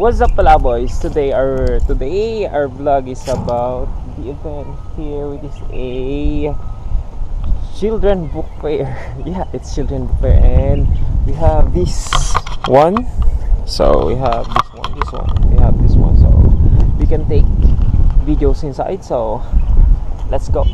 What's up pala boys? Today our today our vlog is about the event here which is a children book fair. yeah, it's children book fair and we have this one. So we have this one, this one, we have this one. So we can take videos inside. So let's go.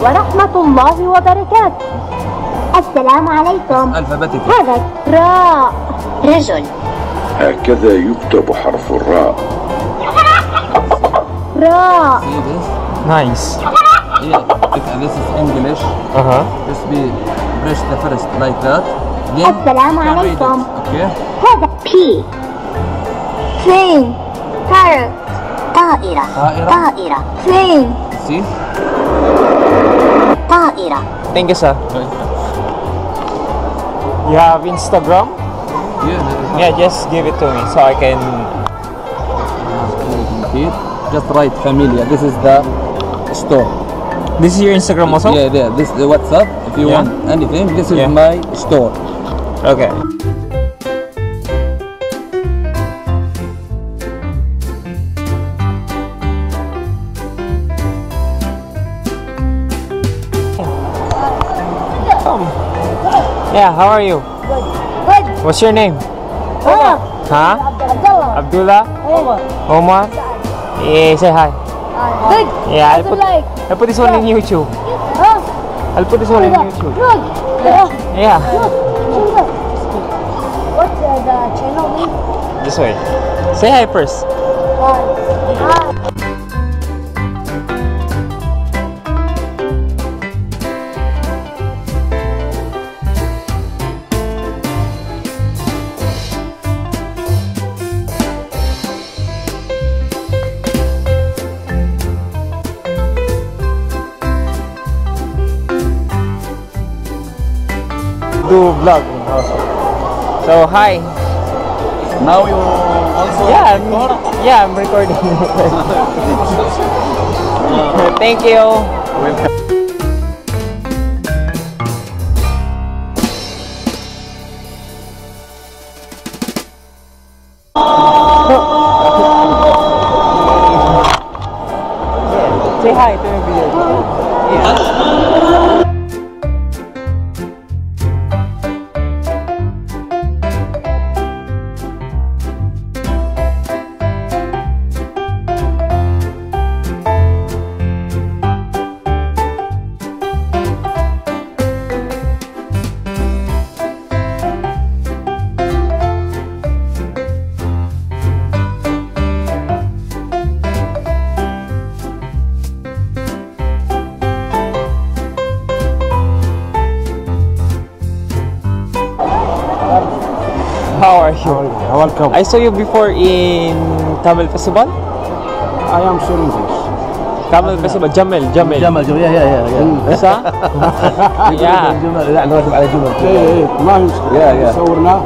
ورحمة الله وبركاته السلام عليكم alphabetical هذا راء رجل هكذا يكتب حرف الراء راء see this is English Uh huh. just be press the first like that then السلام عليكم. okay هذا بي plane parrot طائرة طائرة. طائرة plane Thank you, sir. You have Instagram? Yeah. Yeah, just give it to me so I can. Just write familia. This is the store. This is your Instagram also? Yeah, yeah. This is the WhatsApp. If you yeah. want anything, this is yeah. my store. Okay. Yeah, how are you? good Good. What's your name? good Huh? Abdullah Abdullah? Omar? Yeah, say hi. good Yeah, I'll put, like I'll put this one in YouTube. huh I'll put this one in YouTube. good Yeah, what's the channel name this way. Say hi first. uh, Do vlog also. So hi. now you also Yeah, I'm, yeah, I'm recording. Thank you. Say hi to video. I saw you before in Camel Festival. I am selling this. Camel Festival, Jamel, Jamel. جمل جمل يا يا يا يا Isa? yeah. جمل لا نرتب على جمل ايه ايه ما هي مشكله يا- يا. صورنا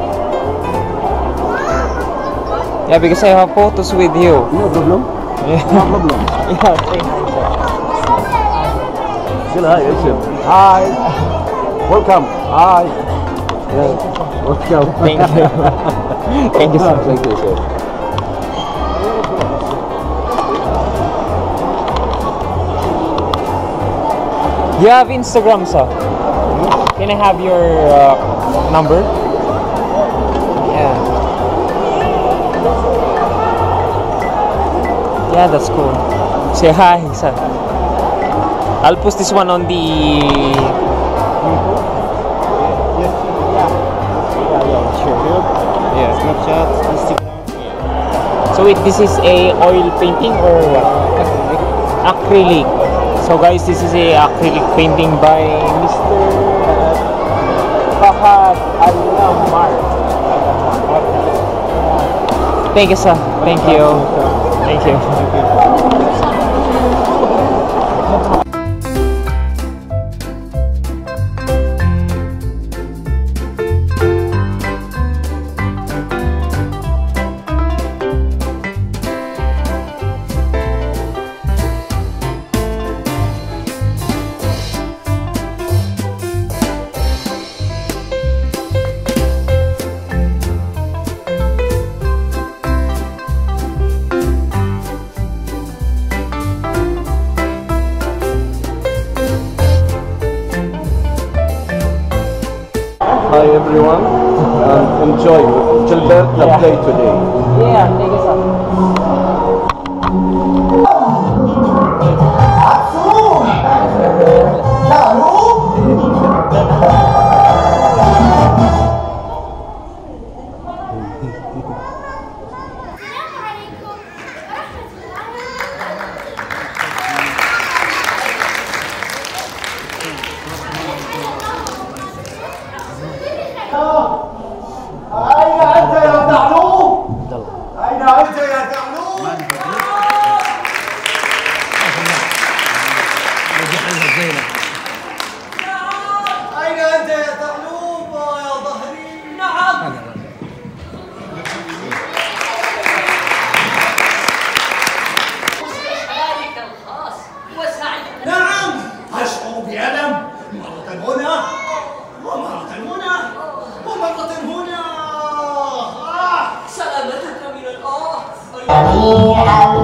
Yeah, because I have photos with you. نو بروبلم Yeah, نو بروبلم yeah say hi. قل هاي اسم Right. Let's go. Thank you. Thank you so much. Thank you. You have Instagram, sir. Can I have your uh, number? Yeah. Yeah, that's cool. Say hi, sir. I'll post this one on the Snapchat, Instagram. So wait, this is a oil painting or what? Acrylic. So guys, this is a acrylic painting by Mr. Uh, Fahad Al Thank you sir. Thank you. Thank you. day today. all.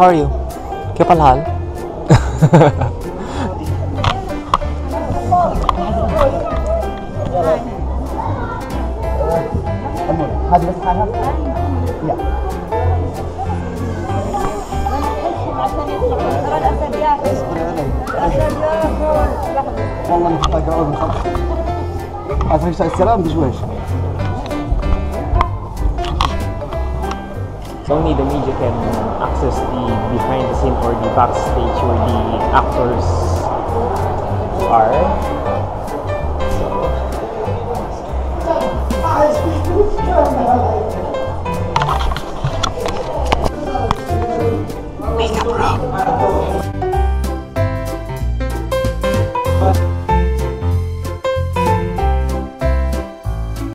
how are you? كيف الحال؟ حاجة بس حالها؟ لا والله محتاجة أول من خمسة عارفين السلام بجواش only the media can access the behind the scene or the backstage where the actors are. Make up.